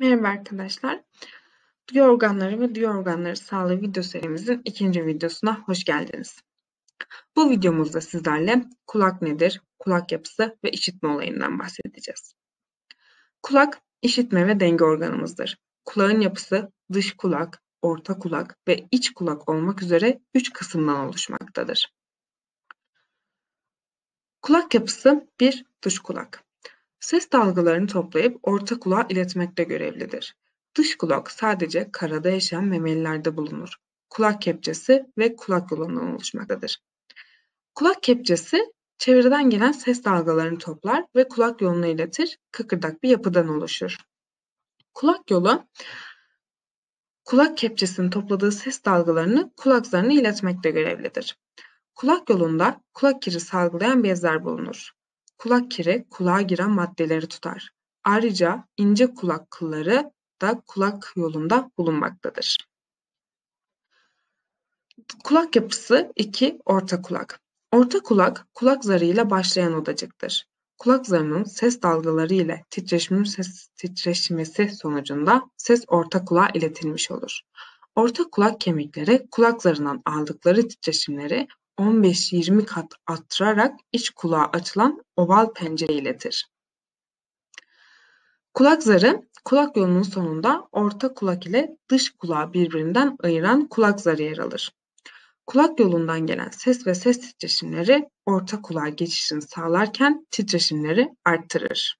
Merhaba arkadaşlar. Duyu organları ve duyu organları sağlığı video serimizin ikinci videosuna hoş geldiniz. Bu videomuzda sizlerle kulak nedir, kulak yapısı ve işitme olayından bahsedeceğiz. Kulak, işitme ve denge organımızdır. Kulağın yapısı dış kulak, orta kulak ve iç kulak olmak üzere üç kısımdan oluşmaktadır. Kulak yapısı bir dış kulak. Ses dalgalarını toplayıp orta kulağa iletmekte görevlidir. Dış kulak sadece karada yaşayan memelilerde bulunur. Kulak kepçesi ve kulak yolundan oluşmaktadır. Kulak kepçesi çevreden gelen ses dalgalarını toplar ve kulak yoluna iletir, kıkırdak bir yapıdan oluşur. Kulak yolu kulak kepçesinin topladığı ses dalgalarını kulak zarına iletmekte görevlidir. Kulak yolunda kulak kiri salgılayan bezler bulunur. Kulak kiri kulağa giren maddeleri tutar. Ayrıca ince kulak kılları da kulak yolunda bulunmaktadır. Kulak yapısı 2. Orta kulak. Orta kulak, kulak zarıyla başlayan odacıktır. Kulak zarının ses dalgaları ile titreşimin ses titreşmesi sonucunda ses orta kulağa iletilmiş olur. Orta kulak kemikleri kulak zarından aldıkları titreşimleri 15-20 kat arttırarak iç kulağa açılan oval pencere iletir. Kulak zarı, kulak yolunun sonunda orta kulak ile dış kulağı birbirinden ayıran kulak zarı yer alır. Kulak yolundan gelen ses ve ses titreşimleri orta kulağa geçişini sağlarken titreşimleri arttırır.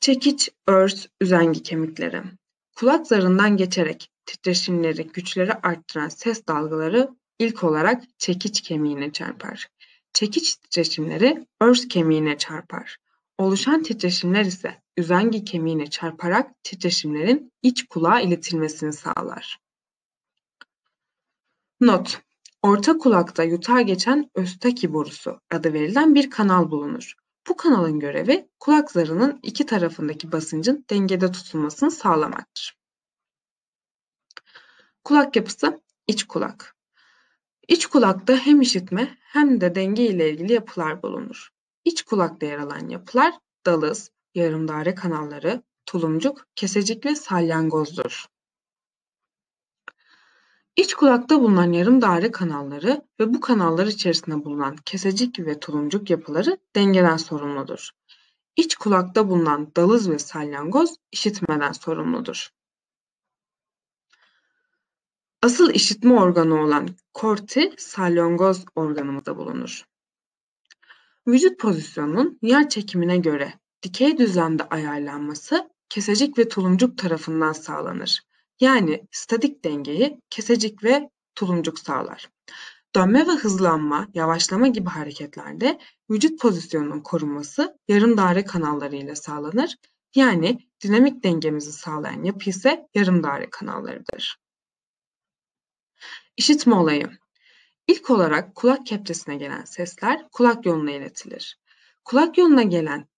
Çekiç, örs, üzengi kemikleri. Kulak zarından geçerek titreşimleri, güçleri arttıran ses dalgaları ilk olarak çekiç kemiğine çarpar. Çekiç titreşimleri örs kemiğine çarpar. Oluşan titreşimler ise üzengi kemiğine çarparak titreşimlerin iç kulağa iletilmesini sağlar. Not: Orta kulakta yutağa geçen Östaki borusu adı verilen bir kanal bulunur. Bu kanalın görevi kulak zarının iki tarafındaki basıncın dengede tutulmasını sağlamaktır. Kulak yapısı iç kulak. İç kulakta hem işitme hem de denge ile ilgili yapılar bulunur. İç kulakta yer alan yapılar dalız, yarımdaire kanalları, tulumcuk, kesecik ve salyangozdur. İç kulakta bulunan yarım daire kanalları ve bu kanallar içerisinde bulunan kesecik ve tulumcuk yapıları dengeden sorumludur. İç kulakta bulunan dalız ve salyangoz işitmeden sorumludur. Asıl işitme organı olan korti salyangoz organımızda bulunur. Vücut pozisyonunun yer çekimine göre dikey düzlemde ayarlanması kesecik ve tulumcuk tarafından sağlanır. Yani statik dengeyi kesecik ve tulumcuk sağlar. Dönme ve hızlanma, yavaşlama gibi hareketlerde vücut pozisyonunun korunması yarım daire kanalları ile sağlanır. Yani dinamik dengemizi sağlayan yapı ise yarım daire kanallarıdır. İşitme olayı. İlk olarak kulak kepçesine gelen sesler kulak yoluna iletilir. Kulak yoluna gelen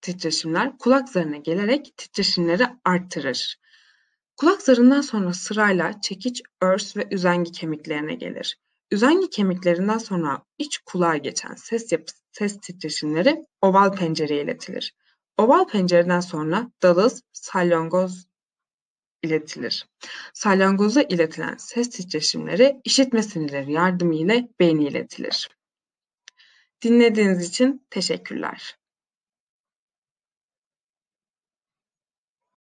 titreşimler kulak zarına gelerek titreşimleri arttırır. Kulak zarından sonra sırayla çekiç, örs ve üzengi kemiklerine gelir. Üzengi kemiklerinden sonra iç kulağa geçen ses yapısı, ses titreşimleri oval pencereye iletilir. Oval pencereden sonra dalız, salyangoz iletilir. Salyangoza iletilen ses titreşimleri işitme sinirleri yardımıyla beyne iletilir. Dinlediğiniz için teşekkürler.